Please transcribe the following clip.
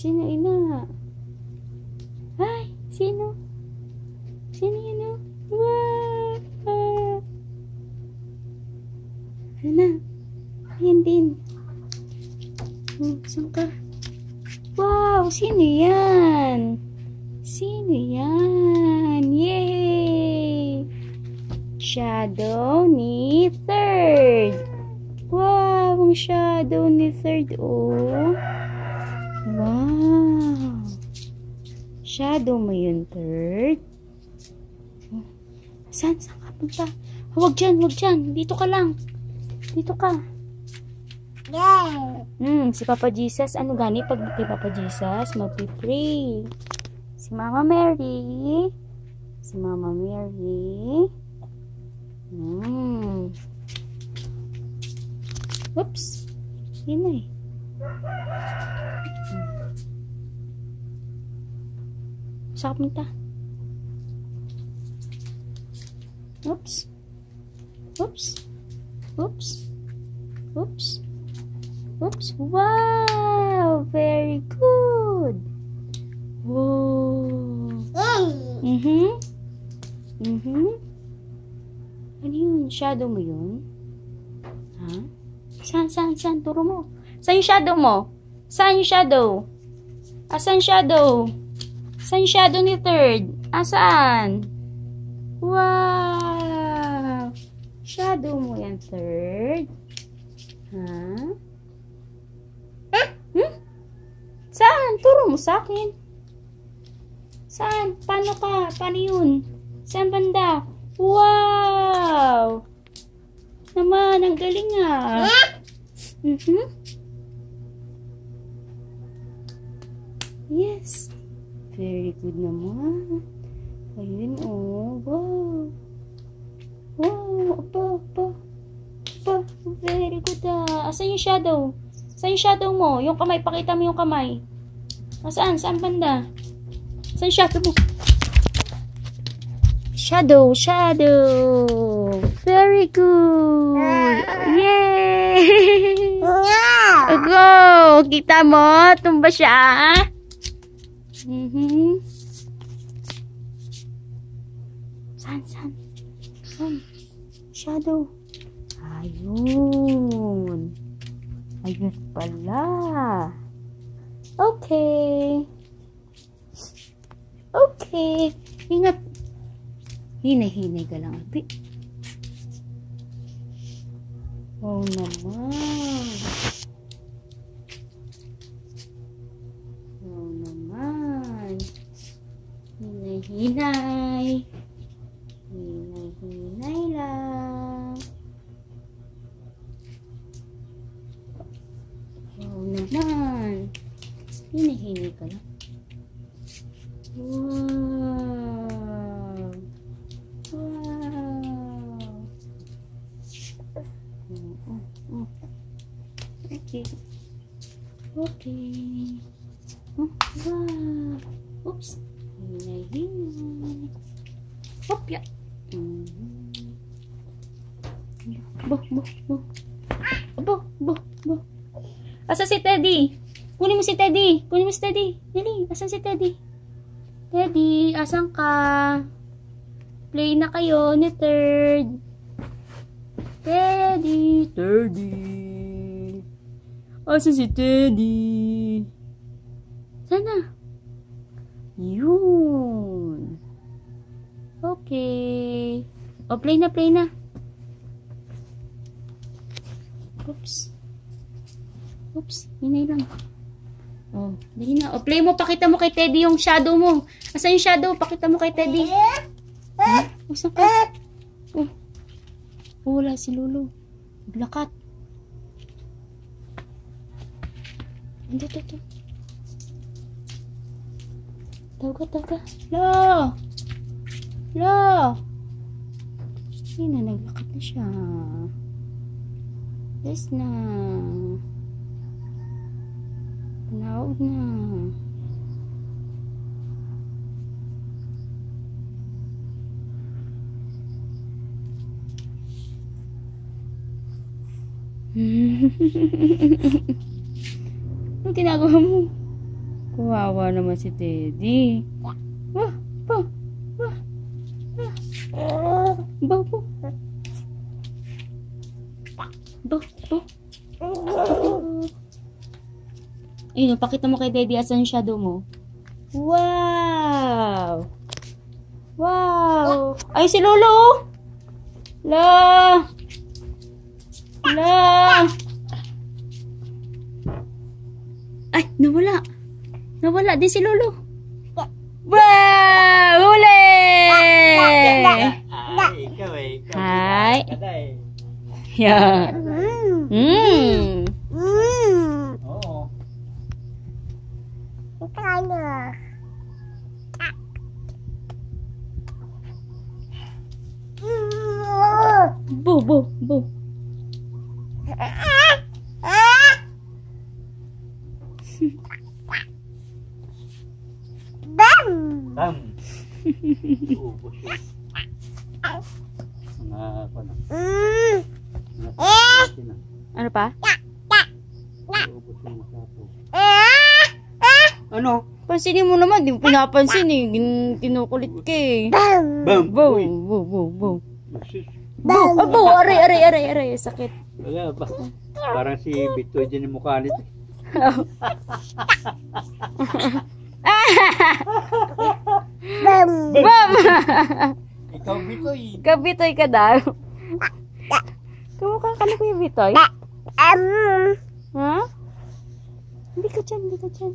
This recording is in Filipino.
Sino ina? Ay, sino? Sino yun oh? Wow! Ano na? Ayan din. Oh, saan ka? Wow! Sino yan? Sino yan? Yay! Shadow ni third. Wow! Ang shadow ni third. Oh. Wow! Shadow mo yun, third. Oh. Saan? Saan ka punta? Huwag dyan, huwag dyan. Dito ka lang. Dito ka. Yeah. Hmm, si Papa Jesus, ano gani pag kay Papa Jesus, magpipray. Si Mama Mary. Si Mama Mary. Hmm. Oops. Yun na eh. Saan ka? Oops. Oops. Oops. Oops. Oops. Wow! Very good. Whoa. Yeah. Mhm. Mhm. Ano yun? Shadow mo yun? Ha? Saan, saan, saan? Turo mo. Saan yung shadow mo? Saan yung shadow? Asan shadow? Saan yung shadow ni third? Asaan? Wow! Shadow mo yan, third. Ha? Hmm? Saan? Turo mo sa akin. Saan? Paano ka? Paano yun? Saan banda? Wow! Naman, ang galing ah. Mhm. Yes. Very good naman. Ayun oh. Wow. Wow. Apa, apa. Apa. Very good ah. Asan yung shadow? Saan yung shadow mo? Yung kamay. Pakita mo yung kamay. Saan? Saan banda? Yung shadow mo? Shadow, shadow. Very good. Yay! Go! Kita mo? Tumba siya. Mhm. Saan, saan? Saan? Shadow. Ayun. Ayun pala. Okay. Okay. Ingat. Hinay-hinay ka lang, Alpi. Wow naman. Naman. Hinay-hinay ka lang. Wow. Wow. Mm, mm. Okay. Okay. Oh, wow. Oops. Hinay. Hop, ya. Mm. Bo, bo, bo. Bo, bo, bo. Asa si Teddy? Kunin mo si Teddy. Kunin mo si Teddy. Dali, asan si Teddy? Teddy, asan ka? Play na kayo ni third. Teddy, Teddy. Asa si Teddy? Sana? Yun. Okay. O, play na, play na. Oops, hinay lang. Oh, dali na. O, play mo, pakita mo kay Teddy yung shadow mo. Asan yung shadow? Pakita mo kay Teddy. Ha? O, saan ka? Oh. Oh, wala si Lulu. Blakat. Hindi, ito, ito. Tawag ka, tawag ka. Lo! Lo! Ayun na, naglakat na siya. Yes na. Na. Anong ginagawa mo? Kawawa naman si Teddy. Wah, pa, wah, wah. Ba, po. Ba, ba. Ayun, pakita mo kay Daddy asan yung shadow mo. Wow! Wow! Ay, si Lolo! La! La! Ay, nawala. Nawala din si Lolo. Wow! Huli! Hi. Eh. Yeah. Mm. Tam. Ubus yun. Mga sapo na. Ano pa? Ubus yung. Ano? Pansinin mo naman, di mo pinapansin eh. Kinukulit ka eh. Bam! Bu, bu, bu. Sus. Bu, ah, bu, aray, aray, aray, aray. Sakit. Wala ba? Parang si Bito dyan yung mukha nito. Bam! Ikaw Bito eh. Kabitoy ka daw. Kamukha ka na kuya Bitoy. Ha? Hindi ka dyan, hindi ka dyan.